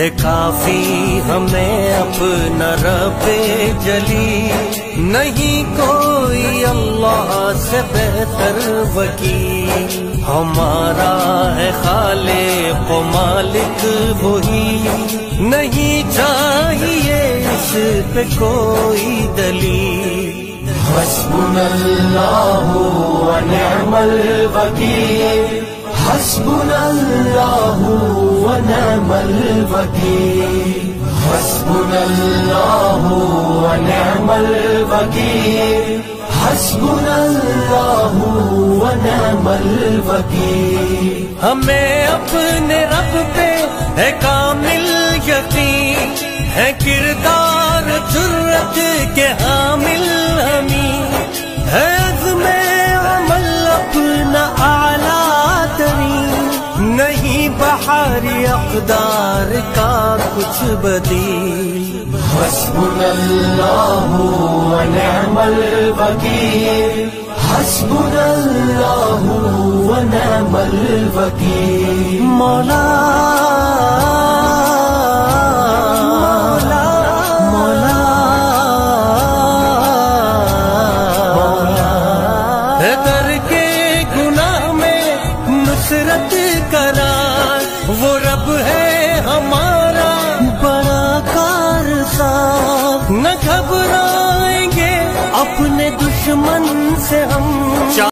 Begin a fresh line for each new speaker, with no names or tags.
ہے کافی ہمیں اپنا رب جلی۔ نہیں کوئی اللہ سے بہتر وکیل ہمارا ہے خالق و مالک وہی۔ نہیں چاہیے اس پہ کوئی دلیل
حسبنا اللہ ونعم الوکیل۔ حسبنا اللہ ونعم الوکیل حسبنا اللہ ونعم الوکیل حسبنا اللہ ونعم الوکیل
ہمیں اپنے رب پہ ہے کامل یقین، ہے کردار جرت کے حامل بہاری اقدار کا کچھ بدیل۔
حسبنا اللہ ونعم الوکیل۔ حسبنا اللہ ونعم الوکیل۔
مولا مولا ہے در کے حسرت کرا وہ رب ہے ہمارا بڑا کار نہ گھبرائیں گے، اپنے دشمن سے ہم